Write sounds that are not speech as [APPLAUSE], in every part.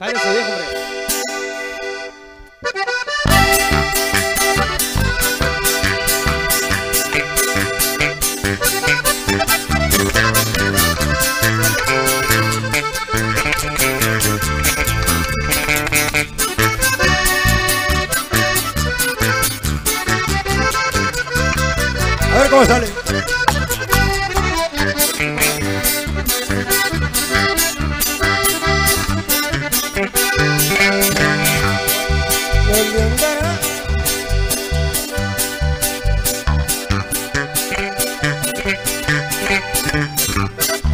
Viejo. A ver cómo sale.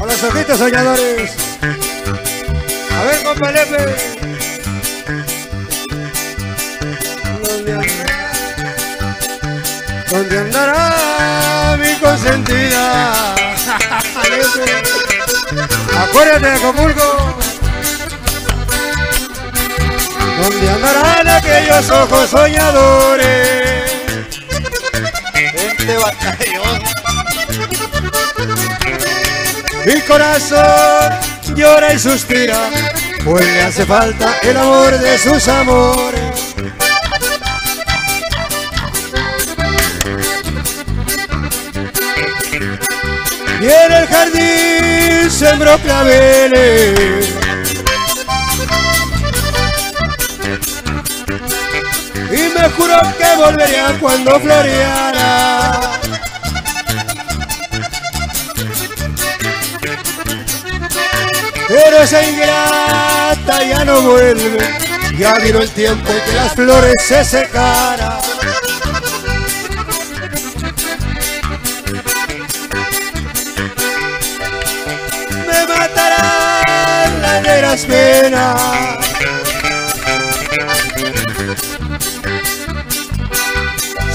A los ojitos soñadores. A ver, compa Lepe. ¿Dónde andará? ¿Dónde andará mi consentida? [LAUGHS] Acuérdate de Acapulco. ¿Dónde andarán aquellos ojos soñadores? Este batallón. Mi corazón llora y suspira, pues le hace falta el amor de sus amores. Y en el jardín sembró claveles. Juró que volvería cuando floreara. Pero esa ingrata ya no vuelve. Ya vino el tiempo que las flores se secaran. Me matarán las de las penas.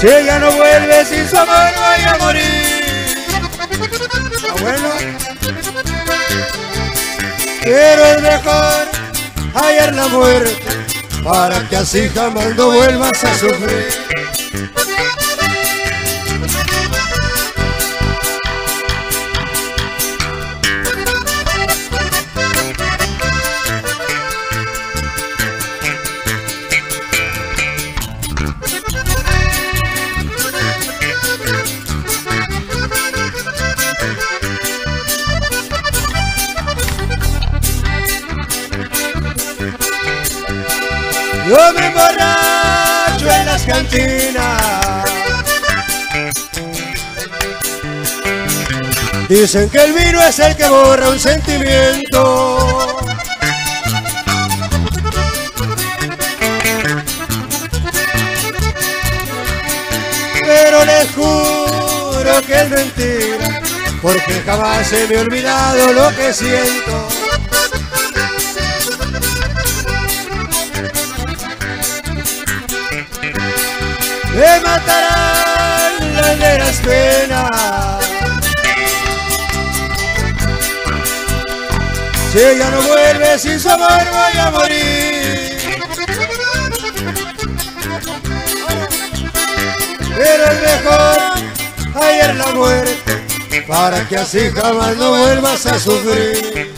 Si ella no vuelve sin su amor voy a morir. Abuelo. Pero es mejor hallar la muerte para que así jamás no vuelvas a sufrir. Yo me emborracho en las cantinas. Dicen que el vino es el que borra un sentimiento. Pero les juro que es mentira, porque jamás se me ha olvidado lo que siento. Me matarán las de las penas. Si ella no vuelve sin su amor voy a morir. Pero es mejor hallar la muerte para que así jamás no vuelvas a sufrir.